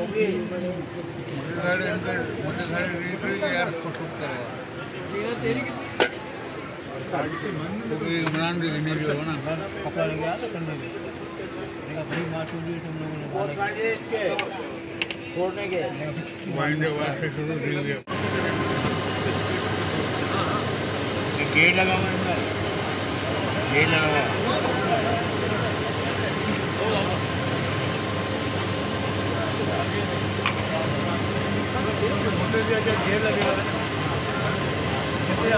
रहे हैं। इमरान भी गिरने जो है ना पकड़ गया तो करने देखा बड़ी मासूम भी तुम लोगों ने छोड़ने के माइंड वास्ते शुरू हो। गया गेट लगा हुआ है गेट लगा हुआ है। मोटे से अच्छा गेट लगे हुए हैं। कितने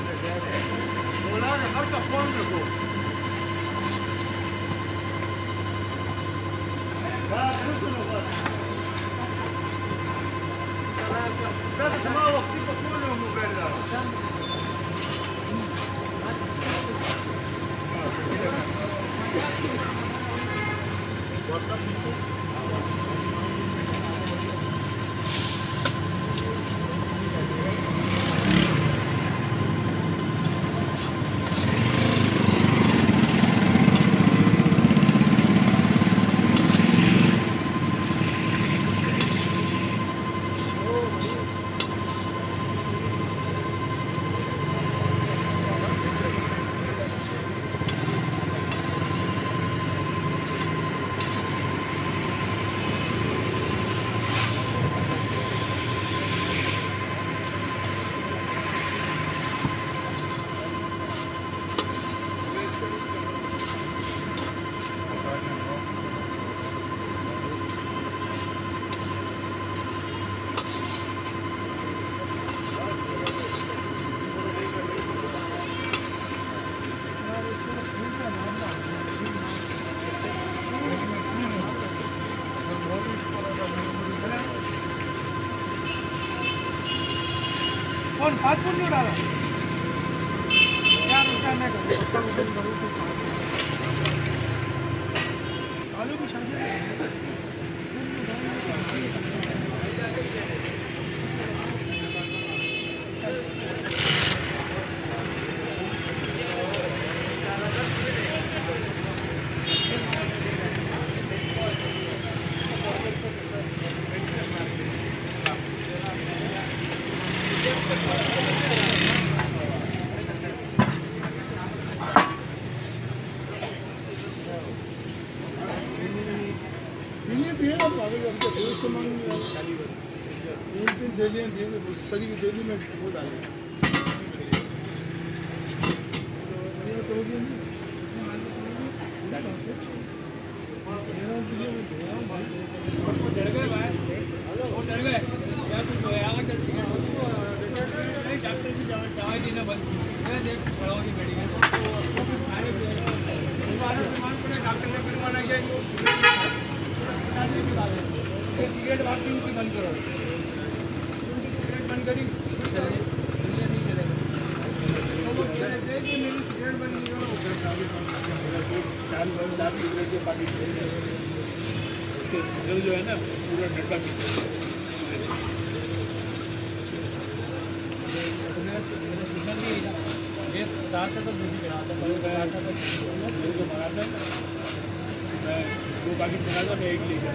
आते हैं कौन फास्ट फ़ूड नहीं डाला क्या नुकसान है करो वज़न करो तो आलू की शादी दिए ये हो डर गए भाई। वो डर गए क्या तू आगे चल नहीं डॉक्टर की दवा दवाई देना बंद देख खड़ा होगी गाड़ी में तो खाने पीने हमारा सामान पड़े डॉक्टर ने बनवाना है सिगरेट बाकी उनकी बंद करो। सिगरेट बंद करी। चले नहीं चलेगा। वो कह रहे थे कि मेरी सिगरेट बंद करो। जो है ना पूरा डब्बा ये था तो चढ़ा था पहले गया। था तो दो पैकेट चला मैं एक लेकर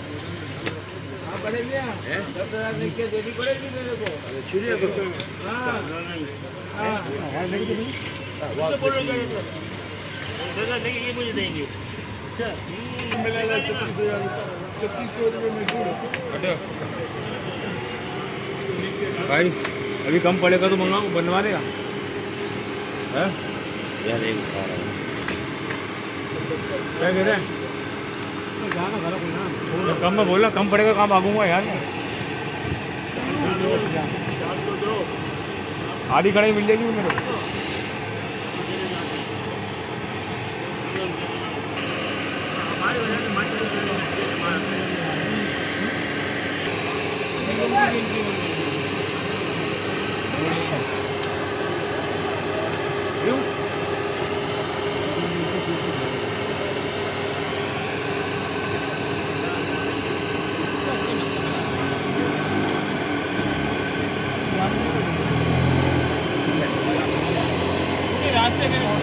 हाँ बड़े भैया दस हज़ार लेके देनी पड़ेगी मेरे को। छिड़िया करो हाँ। हाँ। तो बोलो क्या दादा नहीं ये मुझे देंगे। मिलेगा छत्तीस हज़ार। छत्तीस सौ रुपये मजदूर भाई अभी कम पड़ेगा तो मंगा बनवा देगा। यार एक क्या कह रहे हैं? तो कम में बोला कम पड़ेगा कहाँ भागूँगा यार। आधी कढ़ाई मिल जाएगी मेरे को रास्ते में उनके रास्ते कौन के अपना